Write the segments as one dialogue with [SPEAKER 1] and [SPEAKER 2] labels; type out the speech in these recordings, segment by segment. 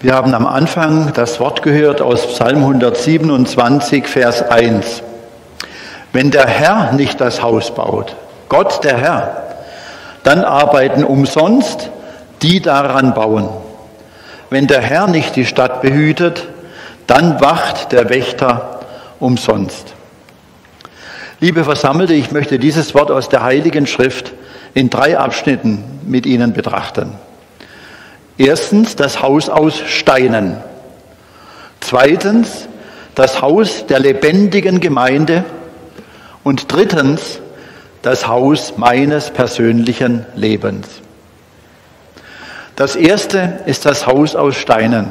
[SPEAKER 1] Wir haben am Anfang das Wort gehört aus Psalm 127, Vers 1. Wenn der Herr nicht das Haus baut, Gott der Herr, dann arbeiten umsonst die daran bauen. Wenn der Herr nicht die Stadt behütet, dann wacht der Wächter umsonst. Liebe Versammelte, ich möchte dieses Wort aus der Heiligen Schrift in drei Abschnitten mit Ihnen betrachten. Erstens das Haus aus Steinen. Zweitens das Haus der lebendigen Gemeinde. Und drittens das Haus meines persönlichen Lebens. Das erste ist das Haus aus Steinen.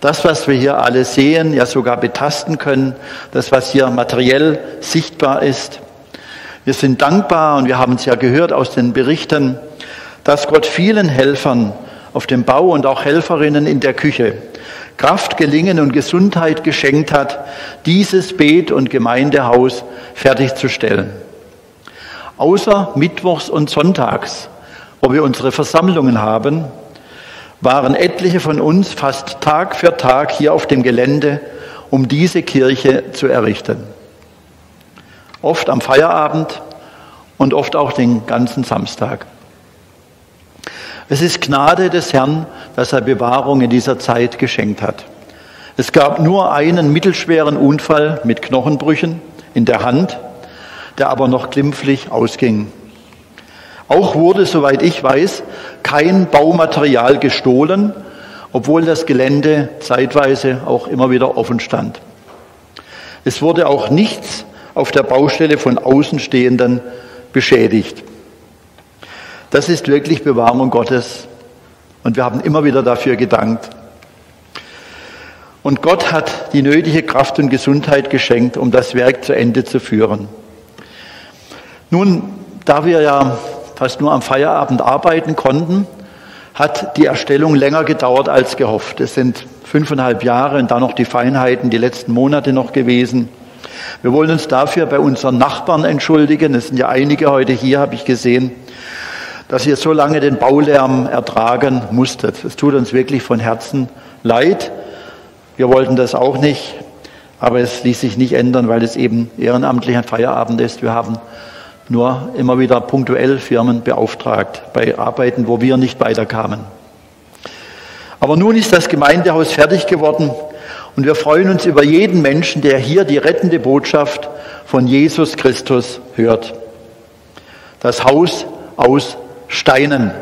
[SPEAKER 1] Das, was wir hier alle sehen, ja sogar betasten können, das, was hier materiell sichtbar ist. Wir sind dankbar und wir haben es ja gehört aus den Berichten, dass Gott vielen Helfern auf dem Bau und auch Helferinnen in der Küche Kraft, Gelingen und Gesundheit geschenkt hat, dieses Bet- und Gemeindehaus fertigzustellen. Außer Mittwochs und Sonntags, wo wir unsere Versammlungen haben, waren etliche von uns fast Tag für Tag hier auf dem Gelände, um diese Kirche zu errichten. Oft am Feierabend und oft auch den ganzen Samstag. Es ist Gnade des Herrn, dass er Bewahrung in dieser Zeit geschenkt hat. Es gab nur einen mittelschweren Unfall mit Knochenbrüchen in der Hand, der aber noch glimpflich ausging. Auch wurde, soweit ich weiß, kein Baumaterial gestohlen, obwohl das Gelände zeitweise auch immer wieder offen stand. Es wurde auch nichts auf der Baustelle von Außenstehenden beschädigt. Das ist wirklich Bewahrung Gottes. Und wir haben immer wieder dafür gedankt. Und Gott hat die nötige Kraft und Gesundheit geschenkt, um das Werk zu Ende zu führen. Nun, da wir ja fast nur am Feierabend arbeiten konnten, hat die Erstellung länger gedauert als gehofft. Es sind fünfeinhalb Jahre und dann noch die Feinheiten, die letzten Monate noch gewesen. Wir wollen uns dafür bei unseren Nachbarn entschuldigen. Es sind ja einige heute hier, habe ich gesehen dass ihr so lange den Baulärm ertragen musstet. Es tut uns wirklich von Herzen leid. Wir wollten das auch nicht, aber es ließ sich nicht ändern, weil es eben ehrenamtlich ein Feierabend ist. Wir haben nur immer wieder punktuell Firmen beauftragt bei Arbeiten, wo wir nicht weiterkamen. Aber nun ist das Gemeindehaus fertig geworden und wir freuen uns über jeden Menschen, der hier die rettende Botschaft von Jesus Christus hört. Das Haus aus Steinen.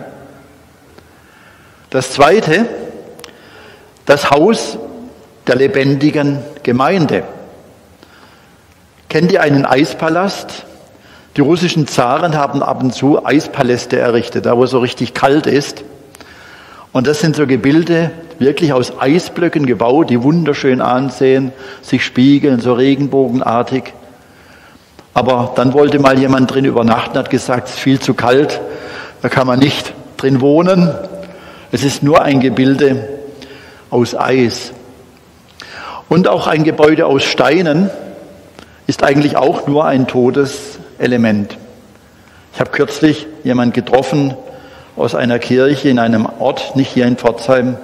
[SPEAKER 1] Das zweite, das Haus der lebendigen Gemeinde. Kennt ihr einen Eispalast? Die russischen Zaren haben ab und zu Eispaläste errichtet, da wo es so richtig kalt ist. Und das sind so Gebilde, wirklich aus Eisblöcken gebaut, die wunderschön ansehen, sich spiegeln, so regenbogenartig. Aber dann wollte mal jemand drin übernachten, hat gesagt, es ist viel zu kalt, da kann man nicht drin wohnen. Es ist nur ein Gebilde aus Eis. Und auch ein Gebäude aus Steinen ist eigentlich auch nur ein totes Element. Ich habe kürzlich jemanden getroffen aus einer Kirche in einem Ort, nicht hier in Pforzheim.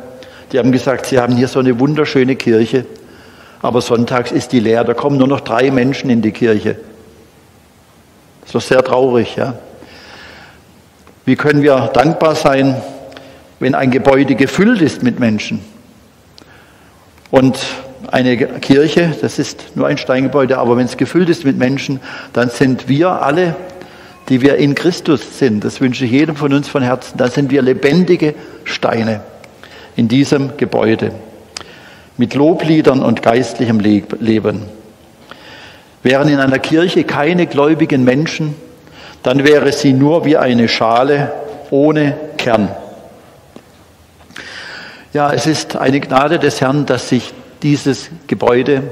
[SPEAKER 1] Die haben gesagt, sie haben hier so eine wunderschöne Kirche, aber sonntags ist die leer. Da kommen nur noch drei Menschen in die Kirche. Das ist doch sehr traurig, ja. Wie können wir dankbar sein, wenn ein Gebäude gefüllt ist mit Menschen? Und eine Kirche, das ist nur ein Steingebäude, aber wenn es gefüllt ist mit Menschen, dann sind wir alle, die wir in Christus sind, das wünsche ich jedem von uns von Herzen, dann sind wir lebendige Steine in diesem Gebäude mit Lobliedern und geistlichem Leben. Wären in einer Kirche keine gläubigen Menschen, dann wäre sie nur wie eine Schale ohne Kern. Ja, es ist eine Gnade des Herrn, dass sich dieses Gebäude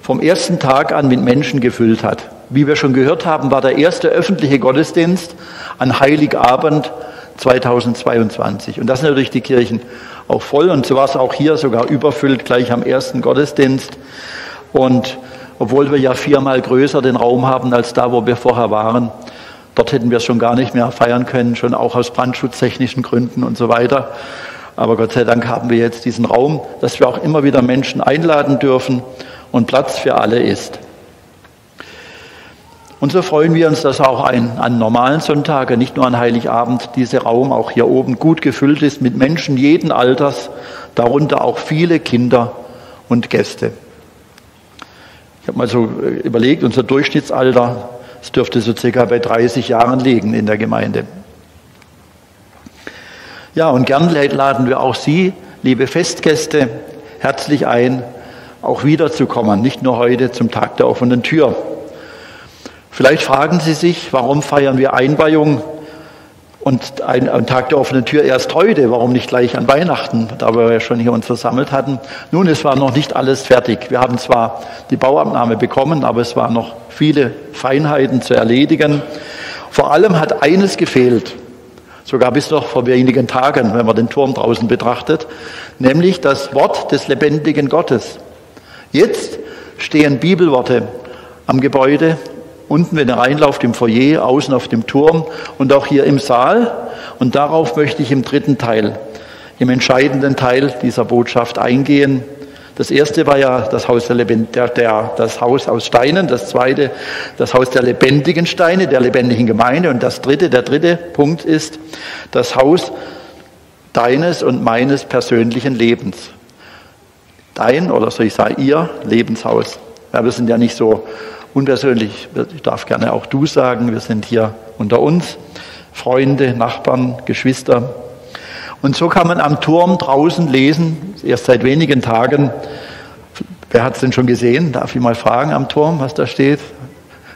[SPEAKER 1] vom ersten Tag an mit Menschen gefüllt hat. Wie wir schon gehört haben, war der erste öffentliche Gottesdienst an Heiligabend 2022. Und das sind natürlich die Kirchen auch voll. Und so war es auch hier sogar überfüllt gleich am ersten Gottesdienst. Und obwohl wir ja viermal größer den Raum haben als da, wo wir vorher waren, Dort hätten wir es schon gar nicht mehr feiern können, schon auch aus brandschutztechnischen Gründen und so weiter. Aber Gott sei Dank haben wir jetzt diesen Raum, dass wir auch immer wieder Menschen einladen dürfen und Platz für alle ist. Und so freuen wir uns, dass auch ein, an normalen Sonntagen, nicht nur an Heiligabend, dieser Raum auch hier oben gut gefüllt ist mit Menschen jeden Alters, darunter auch viele Kinder und Gäste. Ich habe mal so äh, überlegt, unser Durchschnittsalter, es dürfte so circa bei 30 Jahren liegen in der Gemeinde. Ja, und gern laden wir auch Sie, liebe Festgäste, herzlich ein, auch wiederzukommen, nicht nur heute zum Tag der offenen Tür. Vielleicht fragen Sie sich, warum feiern wir Einweihung und einen Tag der offenen Tür erst heute, warum nicht gleich an Weihnachten, da wir ja schon hier uns versammelt hatten. Nun, es war noch nicht alles fertig. Wir haben zwar die Bauabnahme bekommen, aber es waren noch viele Feinheiten zu erledigen. Vor allem hat eines gefehlt, sogar bis noch vor wenigen Tagen, wenn man den Turm draußen betrachtet, nämlich das Wort des lebendigen Gottes. Jetzt stehen Bibelworte am Gebäude unten, wenn ihr reinlauft, im Foyer, außen auf dem Turm und auch hier im Saal. Und darauf möchte ich im dritten Teil, im entscheidenden Teil dieser Botschaft eingehen. Das erste war ja das Haus, der Lebend, der, der, das Haus aus Steinen, das zweite das Haus der lebendigen Steine, der lebendigen Gemeinde und das dritte, der dritte Punkt ist das Haus deines und meines persönlichen Lebens. Dein oder soll ich sagen ihr Lebenshaus. Ja, wir sind ja nicht so unpersönlich, ich darf gerne auch du sagen, wir sind hier unter uns, Freunde, Nachbarn, Geschwister. Und so kann man am Turm draußen lesen, erst seit wenigen Tagen. Wer hat es denn schon gesehen? Darf ich mal fragen am Turm, was da steht?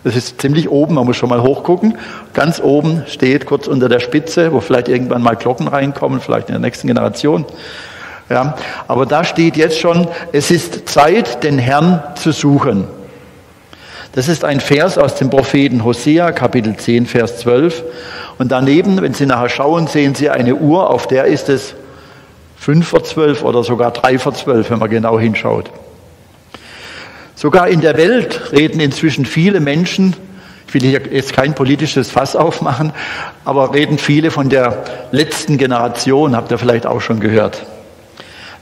[SPEAKER 1] Es ist ziemlich oben, man muss schon mal hochgucken. Ganz oben steht, kurz unter der Spitze, wo vielleicht irgendwann mal Glocken reinkommen, vielleicht in der nächsten Generation. Ja, aber da steht jetzt schon, es ist Zeit, den Herrn zu suchen. Das ist ein Vers aus dem Propheten Hosea, Kapitel 10, Vers 12. Und daneben, wenn Sie nachher schauen, sehen Sie eine Uhr, auf der ist es 5 vor 12 oder sogar 3 vor 12, wenn man genau hinschaut. Sogar in der Welt reden inzwischen viele Menschen, ich will hier jetzt kein politisches Fass aufmachen, aber reden viele von der letzten Generation, habt ihr vielleicht auch schon gehört.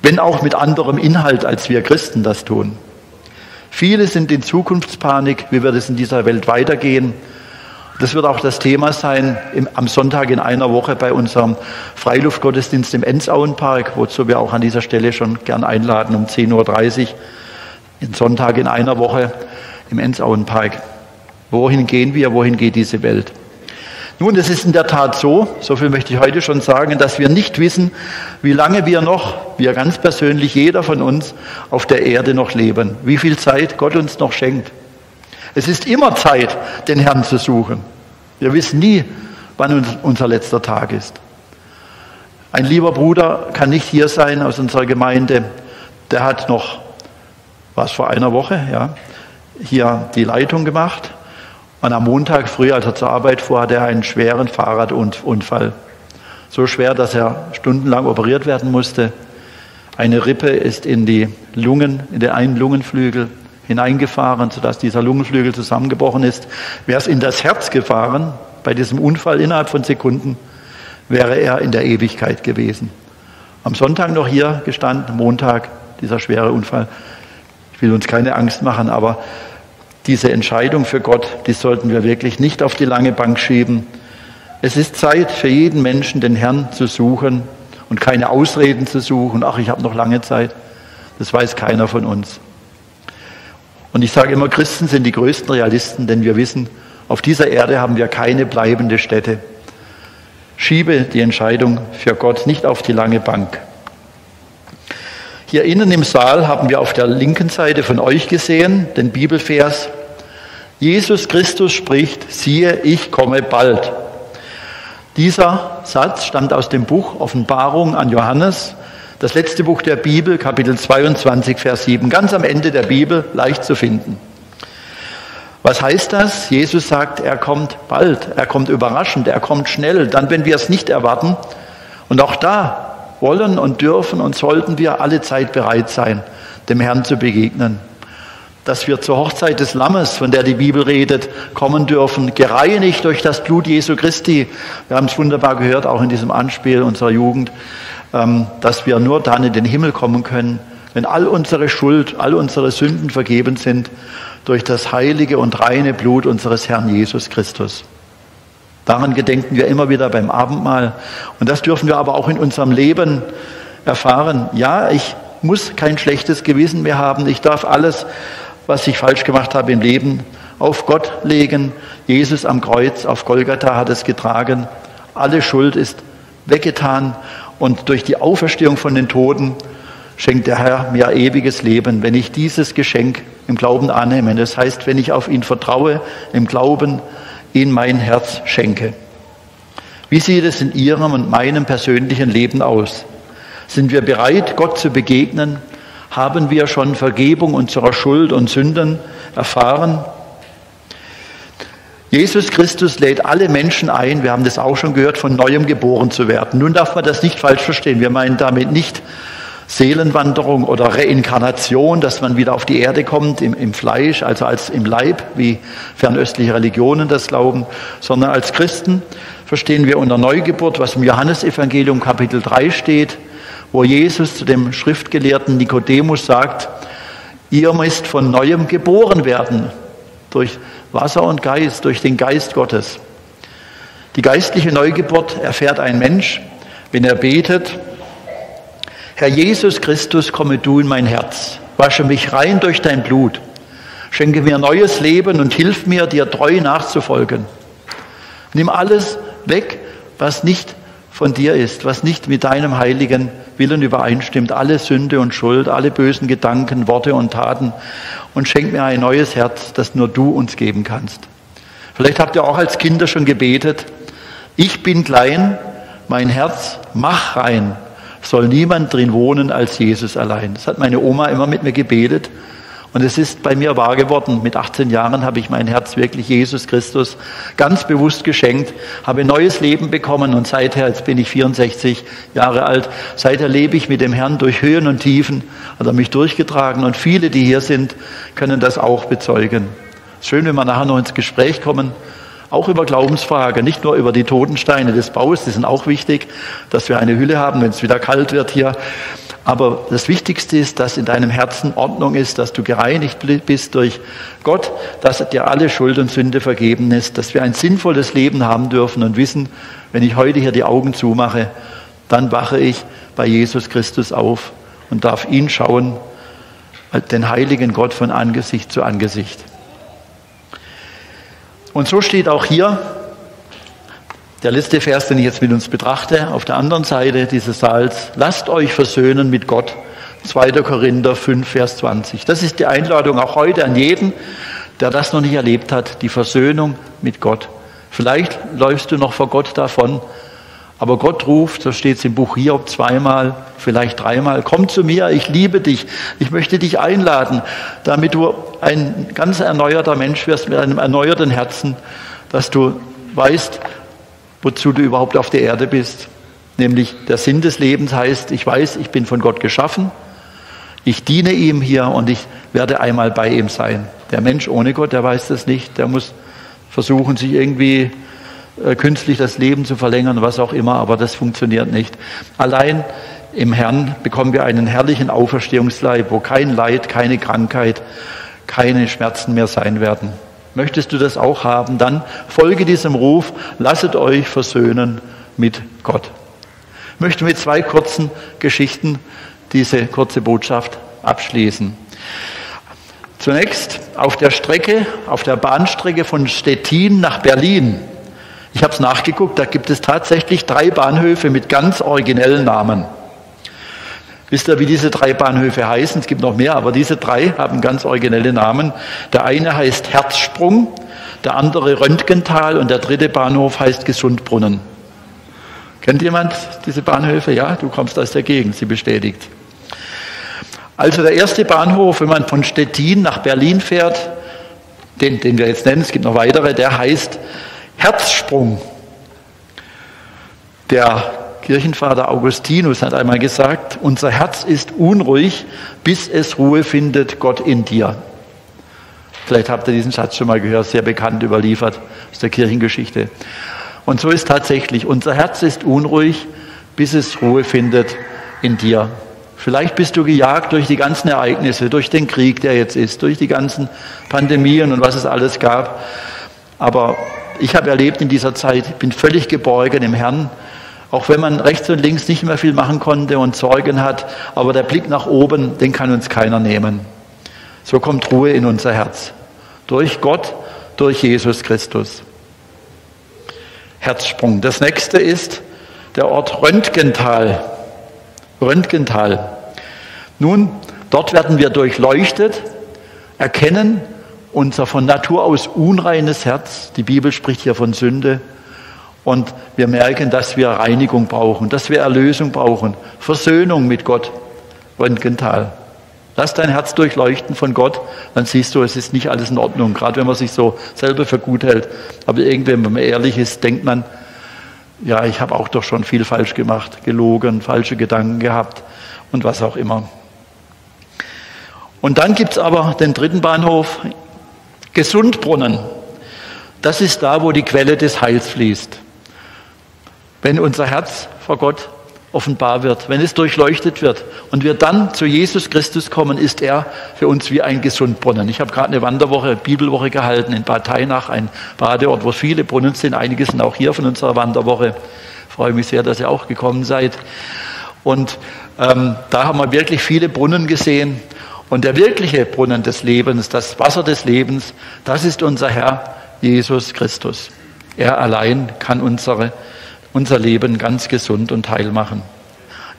[SPEAKER 1] Wenn auch mit anderem Inhalt, als wir Christen das tun. Viele sind in Zukunftspanik, wie wird es in dieser Welt weitergehen. Das wird auch das Thema sein im, am Sonntag in einer Woche bei unserem Freiluftgottesdienst im Ensauenpark, wozu wir auch an dieser Stelle schon gern einladen um 10.30 Uhr. Den Sonntag in einer Woche im Ensauenpark. Wohin gehen wir? Wohin geht diese Welt? Nun, es ist in der Tat so, so viel möchte ich heute schon sagen, dass wir nicht wissen, wie lange wir noch, wir ganz persönlich, jeder von uns, auf der Erde noch leben, wie viel Zeit Gott uns noch schenkt. Es ist immer Zeit, den Herrn zu suchen. Wir wissen nie, wann unser letzter Tag ist. Ein lieber Bruder kann nicht hier sein aus unserer Gemeinde. Der hat noch, was vor einer Woche, ja, hier die Leitung gemacht und am Montag früh, als er zur Arbeit fuhr, hatte er einen schweren Fahrradunfall. So schwer, dass er stundenlang operiert werden musste. Eine Rippe ist in die Lungen, in den einen Lungenflügel hineingefahren, sodass dieser Lungenflügel zusammengebrochen ist. Wäre es in das Herz gefahren, bei diesem Unfall innerhalb von Sekunden, wäre er in der Ewigkeit gewesen. Am Sonntag noch hier gestanden, Montag, dieser schwere Unfall. Ich will uns keine Angst machen, aber diese Entscheidung für Gott, die sollten wir wirklich nicht auf die lange Bank schieben. Es ist Zeit für jeden Menschen, den Herrn zu suchen und keine Ausreden zu suchen. Ach, ich habe noch lange Zeit. Das weiß keiner von uns. Und ich sage immer, Christen sind die größten Realisten, denn wir wissen, auf dieser Erde haben wir keine bleibende Stätte. Schiebe die Entscheidung für Gott nicht auf die lange Bank. Hier innen im Saal haben wir auf der linken Seite von euch gesehen den Bibelvers, Jesus Christus spricht, siehe, ich komme bald. Dieser Satz stammt aus dem Buch Offenbarung an Johannes, das letzte Buch der Bibel, Kapitel 22, Vers 7, ganz am Ende der Bibel, leicht zu finden. Was heißt das? Jesus sagt, er kommt bald, er kommt überraschend, er kommt schnell, dann, wenn wir es nicht erwarten. Und auch da wollen und dürfen und sollten wir alle Zeit bereit sein, dem Herrn zu begegnen. Dass wir zur Hochzeit des Lammes, von der die Bibel redet, kommen dürfen, gereinigt durch das Blut Jesu Christi. Wir haben es wunderbar gehört, auch in diesem Anspiel unserer Jugend, ähm, dass wir nur dann in den Himmel kommen können, wenn all unsere Schuld, all unsere Sünden vergeben sind durch das heilige und reine Blut unseres Herrn Jesus Christus. Daran gedenken wir immer wieder beim Abendmahl. Und das dürfen wir aber auch in unserem Leben erfahren. Ja, ich muss kein schlechtes Gewissen mehr haben. Ich darf alles was ich falsch gemacht habe im Leben, auf Gott legen. Jesus am Kreuz auf Golgatha hat es getragen. Alle Schuld ist weggetan und durch die Auferstehung von den Toten schenkt der Herr mir ewiges Leben, wenn ich dieses Geschenk im Glauben annehme. Das heißt, wenn ich auf ihn vertraue, im Glauben ihn mein Herz schenke. Wie sieht es in Ihrem und meinem persönlichen Leben aus? Sind wir bereit, Gott zu begegnen? Haben wir schon Vergebung unserer Schuld und Sünden erfahren. Jesus Christus lädt alle Menschen ein, wir haben das auch schon gehört, von neuem geboren zu werden. Nun darf man das nicht falsch verstehen. Wir meinen damit nicht Seelenwanderung oder Reinkarnation, dass man wieder auf die Erde kommt im, im Fleisch, also als im Leib, wie fernöstliche Religionen das glauben, sondern als Christen verstehen wir unter Neugeburt, was im Johannesevangelium Kapitel 3 steht, wo Jesus zu dem Schriftgelehrten Nikodemus sagt, ihr müsst von neuem geboren werden, durch Wasser und Geist, durch den Geist Gottes. Die geistliche Neugeburt erfährt ein Mensch, wenn er betet, Herr Jesus Christus, komme du in mein Herz, wasche mich rein durch dein Blut, schenke mir neues Leben und hilf mir, dir treu nachzufolgen. Nimm alles weg, was nicht von dir ist, was nicht mit deinem heiligen Willen übereinstimmt, alle Sünde und Schuld, alle bösen Gedanken, Worte und Taten und schenk mir ein neues Herz, das nur du uns geben kannst. Vielleicht habt ihr auch als Kinder schon gebetet, ich bin klein, mein Herz mach rein, soll niemand drin wohnen als Jesus allein. Das hat meine Oma immer mit mir gebetet und es ist bei mir wahr geworden. Mit 18 Jahren habe ich mein Herz wirklich Jesus Christus ganz bewusst geschenkt, habe neues Leben bekommen und seither, jetzt bin ich 64 Jahre alt, seither lebe ich mit dem Herrn durch Höhen und Tiefen, hat er mich durchgetragen und viele, die hier sind, können das auch bezeugen. Schön, wenn wir nachher noch ins Gespräch kommen, auch über Glaubensfragen, nicht nur über die Totensteine des Baus, die sind auch wichtig, dass wir eine Hülle haben, wenn es wieder kalt wird hier, aber das Wichtigste ist, dass in deinem Herzen Ordnung ist, dass du gereinigt bist durch Gott, dass dir alle Schuld und Sünde vergeben ist, dass wir ein sinnvolles Leben haben dürfen und wissen, wenn ich heute hier die Augen zumache, dann wache ich bei Jesus Christus auf und darf ihn schauen, den heiligen Gott von Angesicht zu Angesicht. Und so steht auch hier, der letzte Vers, den ich jetzt mit uns betrachte, auf der anderen Seite dieses Saals, lasst euch versöhnen mit Gott. 2. Korinther 5, Vers 20. Das ist die Einladung auch heute an jeden, der das noch nicht erlebt hat, die Versöhnung mit Gott. Vielleicht läufst du noch vor Gott davon, aber Gott ruft, so steht es im Buch Hiob zweimal, vielleicht dreimal, komm zu mir, ich liebe dich, ich möchte dich einladen, damit du ein ganz erneuerter Mensch wirst mit einem erneuerten Herzen, dass du weißt, wozu du überhaupt auf der Erde bist. Nämlich der Sinn des Lebens heißt, ich weiß, ich bin von Gott geschaffen, ich diene ihm hier und ich werde einmal bei ihm sein. Der Mensch ohne Gott, der weiß das nicht, der muss versuchen, sich irgendwie äh, künstlich das Leben zu verlängern, was auch immer, aber das funktioniert nicht. Allein im Herrn bekommen wir einen herrlichen Auferstehungsleib, wo kein Leid, keine Krankheit, keine Schmerzen mehr sein werden. Möchtest du das auch haben? Dann folge diesem Ruf, lasset euch versöhnen mit Gott. Ich möchte mit zwei kurzen Geschichten diese kurze Botschaft abschließen. Zunächst auf der Strecke, auf der Bahnstrecke von Stettin nach Berlin. Ich habe es nachgeguckt, da gibt es tatsächlich drei Bahnhöfe mit ganz originellen Namen. Wisst ihr, wie diese drei Bahnhöfe heißen? Es gibt noch mehr, aber diese drei haben ganz originelle Namen. Der eine heißt Herzsprung, der andere Röntgental und der dritte Bahnhof heißt Gesundbrunnen. Kennt jemand diese Bahnhöfe? Ja, du kommst aus der Gegend, sie bestätigt. Also der erste Bahnhof, wenn man von Stettin nach Berlin fährt, den, den wir jetzt nennen, es gibt noch weitere, der heißt Herzsprung. Der Kirchenvater Augustinus hat einmal gesagt, unser Herz ist unruhig, bis es Ruhe findet, Gott in dir. Vielleicht habt ihr diesen Satz schon mal gehört, sehr bekannt überliefert aus der Kirchengeschichte. Und so ist tatsächlich, unser Herz ist unruhig, bis es Ruhe findet in dir. Vielleicht bist du gejagt durch die ganzen Ereignisse, durch den Krieg, der jetzt ist, durch die ganzen Pandemien und was es alles gab. Aber ich habe erlebt in dieser Zeit, ich bin völlig geborgen im Herrn, auch wenn man rechts und links nicht mehr viel machen konnte und Sorgen hat, aber der Blick nach oben, den kann uns keiner nehmen. So kommt Ruhe in unser Herz. Durch Gott, durch Jesus Christus. Herzsprung. Das nächste ist der Ort Röntgental. Röntgental. Nun, dort werden wir durchleuchtet, erkennen unser von Natur aus unreines Herz. Die Bibel spricht hier von Sünde. Und wir merken, dass wir Reinigung brauchen, dass wir Erlösung brauchen, Versöhnung mit Gott. Röntgental. Lass dein Herz durchleuchten von Gott, dann siehst du, es ist nicht alles in Ordnung, gerade wenn man sich so selber für gut hält. Aber irgendwie, wenn man ehrlich ist, denkt man, ja, ich habe auch doch schon viel falsch gemacht, gelogen, falsche Gedanken gehabt und was auch immer. Und dann gibt es aber den dritten Bahnhof, Gesundbrunnen. Das ist da, wo die Quelle des Heils fließt. Wenn unser Herz vor Gott offenbar wird, wenn es durchleuchtet wird und wir dann zu Jesus Christus kommen, ist er für uns wie ein Gesundbrunnen. Ich habe gerade eine Wanderwoche, Bibelwoche gehalten in Bad Tainach, ein Badeort, wo viele Brunnen sind. Einige sind auch hier von unserer Wanderwoche. Ich freue mich sehr, dass ihr auch gekommen seid. Und ähm, da haben wir wirklich viele Brunnen gesehen. Und der wirkliche Brunnen des Lebens, das Wasser des Lebens, das ist unser Herr Jesus Christus. Er allein kann unsere unser Leben ganz gesund und heil machen.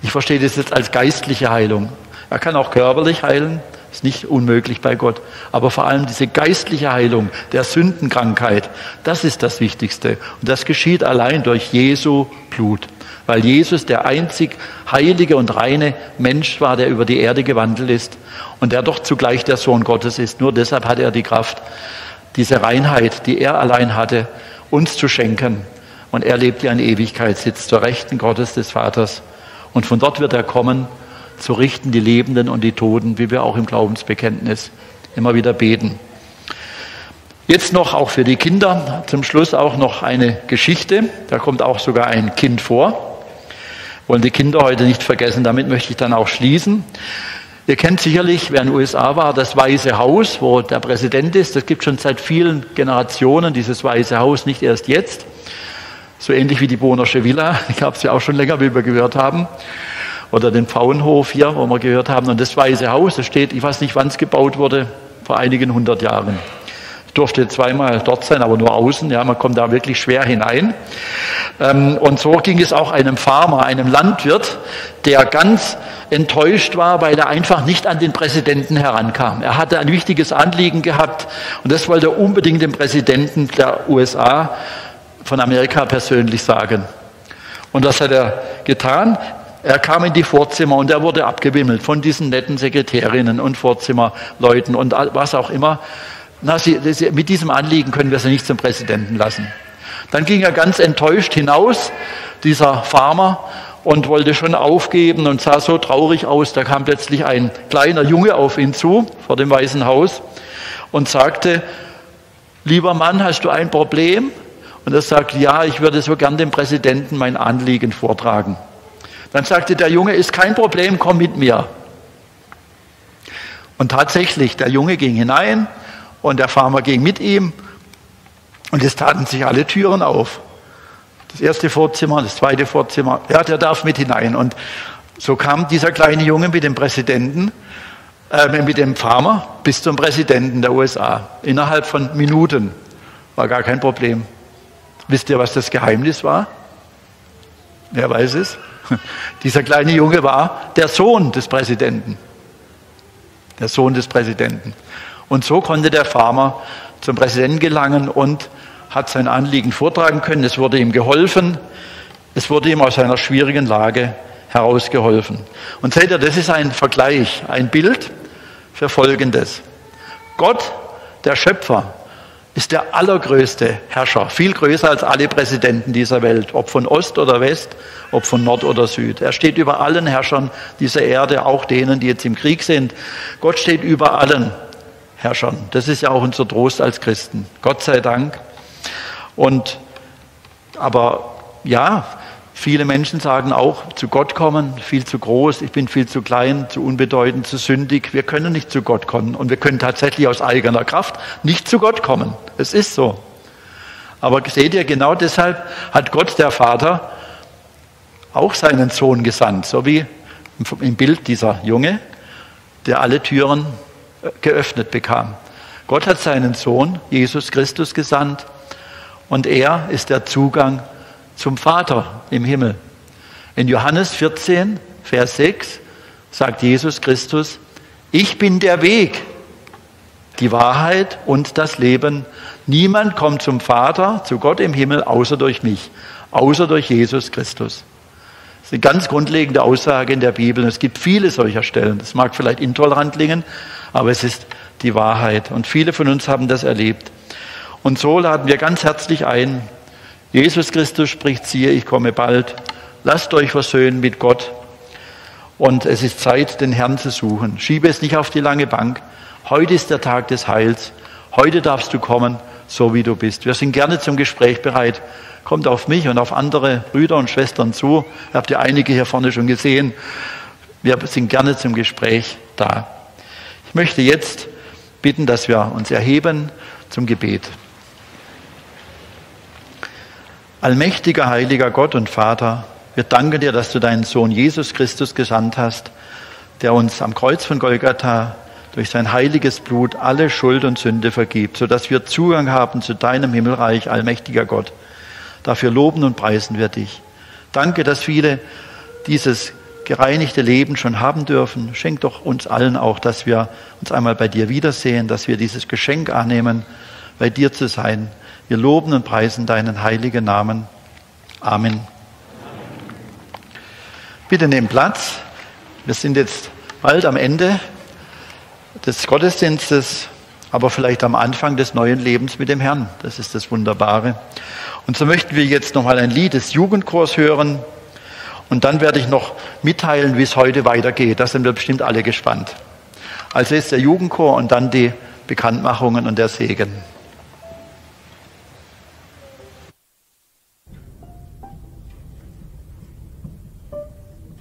[SPEAKER 1] Ich verstehe das jetzt als geistliche Heilung. Er kann auch körperlich heilen, ist nicht unmöglich bei Gott. Aber vor allem diese geistliche Heilung der Sündenkrankheit, das ist das Wichtigste. Und das geschieht allein durch Jesu Blut. Weil Jesus der einzig heilige und reine Mensch war, der über die Erde gewandelt ist und der doch zugleich der Sohn Gottes ist. Nur deshalb hat er die Kraft, diese Reinheit, die er allein hatte, uns zu schenken. Und er lebt ja in Ewigkeit, sitzt zur Rechten Gottes des Vaters. Und von dort wird er kommen, zu richten die Lebenden und die Toten, wie wir auch im Glaubensbekenntnis immer wieder beten. Jetzt noch auch für die Kinder, zum Schluss auch noch eine Geschichte. Da kommt auch sogar ein Kind vor. Wollen die Kinder heute nicht vergessen. Damit möchte ich dann auch schließen. Ihr kennt sicherlich, wer in den USA war, das Weiße Haus, wo der Präsident ist. Das gibt schon seit vielen Generationen, dieses Weiße Haus, nicht erst jetzt so ähnlich wie die Bohnersche Villa. Ich habe sie auch schon länger, wie wir gehört haben. Oder den Pfauenhof hier, wo wir gehört haben. Und das Weiße Haus, das steht, ich weiß nicht, wann es gebaut wurde, vor einigen hundert Jahren. Ich durfte zweimal dort sein, aber nur außen. Ja, man kommt da wirklich schwer hinein. Ähm, und so ging es auch einem Farmer, einem Landwirt, der ganz enttäuscht war, weil er einfach nicht an den Präsidenten herankam. Er hatte ein wichtiges Anliegen gehabt und das wollte er unbedingt dem Präsidenten der USA von Amerika persönlich sagen. Und das hat er getan. Er kam in die Vorzimmer und er wurde abgewimmelt von diesen netten Sekretärinnen und Vorzimmerleuten und was auch immer. Na, sie, sie, mit diesem Anliegen können wir sie nicht zum Präsidenten lassen. Dann ging er ganz enttäuscht hinaus, dieser Farmer, und wollte schon aufgeben und sah so traurig aus. Da kam plötzlich ein kleiner Junge auf ihn zu, vor dem Weißen Haus, und sagte, lieber Mann, hast du ein Problem? Und er sagt, ja, ich würde so gern dem Präsidenten mein Anliegen vortragen. Dann sagte der Junge, ist kein Problem, komm mit mir. Und tatsächlich, der Junge ging hinein und der Farmer ging mit ihm und es taten sich alle Türen auf. Das erste Vorzimmer, das zweite Vorzimmer, ja, der darf mit hinein. Und so kam dieser kleine Junge mit dem Präsidenten, äh, mit dem Farmer bis zum Präsidenten der USA. Innerhalb von Minuten. War gar kein Problem. Wisst ihr, was das Geheimnis war? Wer weiß es? Dieser kleine Junge war der Sohn des Präsidenten. Der Sohn des Präsidenten. Und so konnte der Farmer zum Präsidenten gelangen und hat sein Anliegen vortragen können. Es wurde ihm geholfen. Es wurde ihm aus seiner schwierigen Lage herausgeholfen. Und seht ihr, das ist ein Vergleich, ein Bild für Folgendes. Gott, der Schöpfer, ist der allergrößte Herrscher, viel größer als alle Präsidenten dieser Welt, ob von Ost oder West, ob von Nord oder Süd. Er steht über allen Herrschern dieser Erde, auch denen, die jetzt im Krieg sind. Gott steht über allen. Herrschern. Das ist ja auch unser Trost als Christen. Gott sei Dank. Und, aber ja, viele Menschen sagen auch, zu Gott kommen, viel zu groß, ich bin viel zu klein, zu unbedeutend, zu sündig. Wir können nicht zu Gott kommen. Und wir können tatsächlich aus eigener Kraft nicht zu Gott kommen. Es ist so. Aber seht ihr, genau deshalb hat Gott, der Vater, auch seinen Sohn gesandt, so wie im Bild dieser Junge, der alle Türen äh, geöffnet bekam. Gott hat seinen Sohn, Jesus Christus, gesandt und er ist der Zugang zum Vater im Himmel. In Johannes 14, Vers 6 sagt Jesus Christus, ich bin der Weg, die Wahrheit und das Leben. Niemand kommt zum Vater, zu Gott im Himmel, außer durch mich, außer durch Jesus Christus. Das ist eine ganz grundlegende Aussage in der Bibel. es gibt viele solcher Stellen. Das mag vielleicht intolerant klingen, aber es ist die Wahrheit. Und viele von uns haben das erlebt. Und so laden wir ganz herzlich ein. Jesus Christus spricht, siehe, ich komme bald. Lasst euch versöhnen mit Gott. Und es ist Zeit, den Herrn zu suchen. Schiebe es nicht auf die lange Bank. Heute ist der Tag des Heils. Heute darfst du kommen, so wie du bist. Wir sind gerne zum Gespräch bereit kommt auf mich und auf andere Brüder und Schwestern zu. Habt ihr einige hier vorne schon gesehen. Wir sind gerne zum Gespräch da. Ich möchte jetzt bitten, dass wir uns erheben zum Gebet. Allmächtiger, heiliger Gott und Vater, wir danken dir, dass du deinen Sohn Jesus Christus gesandt hast, der uns am Kreuz von Golgatha durch sein heiliges Blut alle Schuld und Sünde vergibt, sodass wir Zugang haben zu deinem Himmelreich, allmächtiger Gott. Dafür loben und preisen wir dich. Danke, dass viele dieses gereinigte Leben schon haben dürfen. Schenk doch uns allen auch, dass wir uns einmal bei dir wiedersehen, dass wir dieses Geschenk annehmen, bei dir zu sein. Wir loben und preisen deinen heiligen Namen. Amen. Bitte nehmt Platz. Wir sind jetzt bald am Ende des Gottesdienstes, aber vielleicht am Anfang des neuen Lebens mit dem Herrn. Das ist das Wunderbare. Und so möchten wir jetzt nochmal ein Lied des Jugendchors hören. Und dann werde ich noch mitteilen, wie es heute weitergeht. Da sind wir bestimmt alle gespannt. Also ist der Jugendchor und dann die Bekanntmachungen und der Segen.